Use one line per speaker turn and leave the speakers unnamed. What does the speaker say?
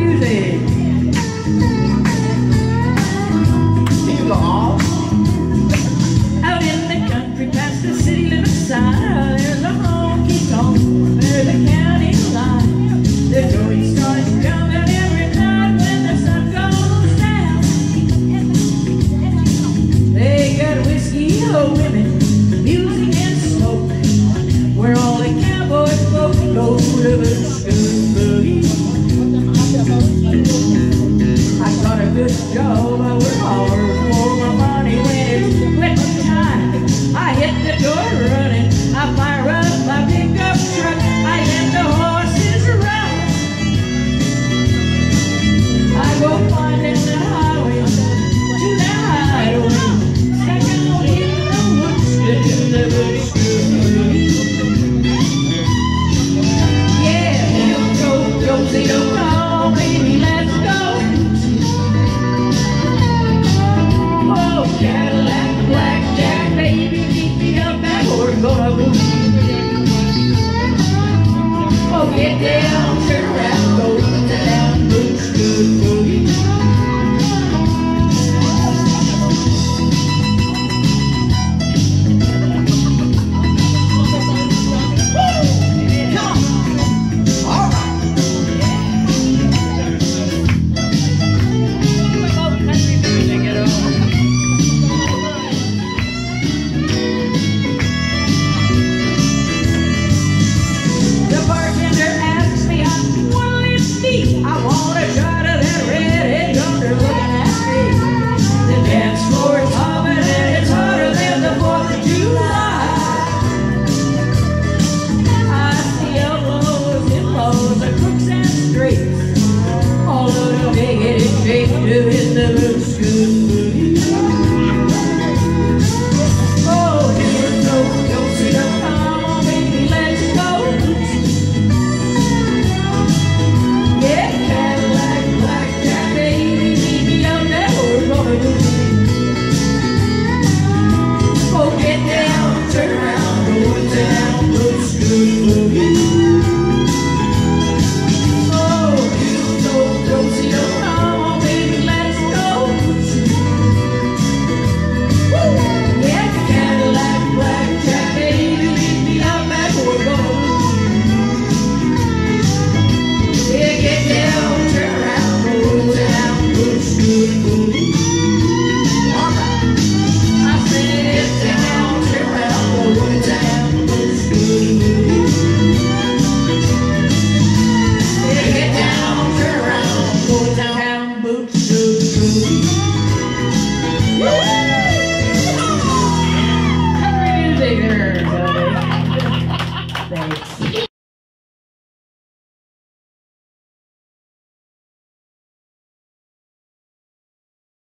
music. show, I work hard for my money when it's wet time. I hit the door. Oh, get down!